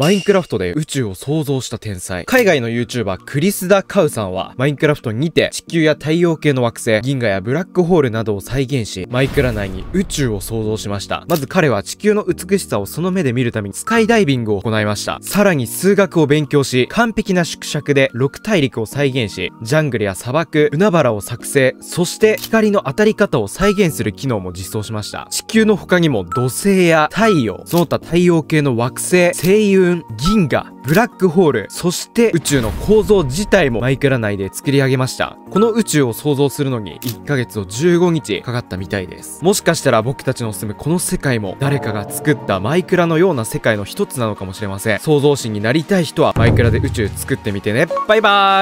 マインクラフトで宇宙を創造した天才。海外の YouTuber クリスダ・カウさんは、マインクラフトにて地球や太陽系の惑星、銀河やブラックホールなどを再現し、マイクラ内に宇宙を創造しました。まず彼は地球の美しさをその目で見るためにスカイダイビングを行いました。さらに数学を勉強し、完璧な縮尺で6大陸を再現し、ジャングルや砂漠、海原を作成、そして光の当たり方を再現する機能も実装しました。地球の他にも土星や太陽、その他太陽系の惑星、星雲、銀河、ブラックホール、そして宇宙の構造自体もマイクラ内で作り上げました。この宇宙を想像するのに1ヶ月を15日かかったみたいです。もしかしたら僕たちの住むこの世界も誰かが作ったマイクラのような世界の一つなのかもしれません。創造心になりたい人はマイクラで宇宙作ってみてね。バイバーイ